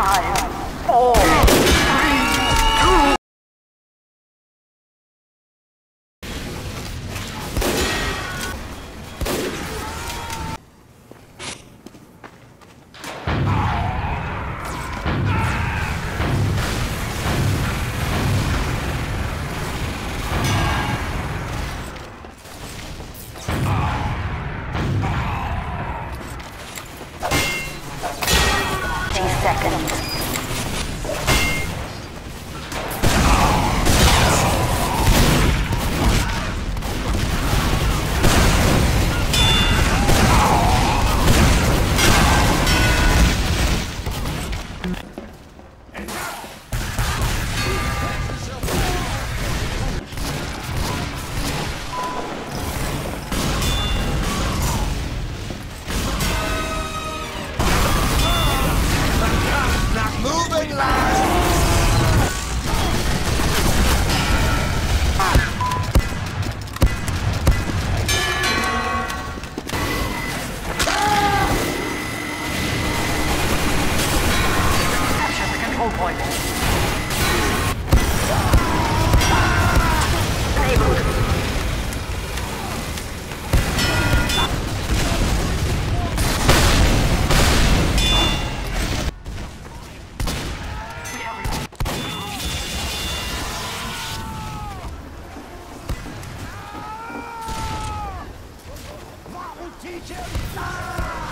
Five, four, seconds. Control point. Teach him! Ah!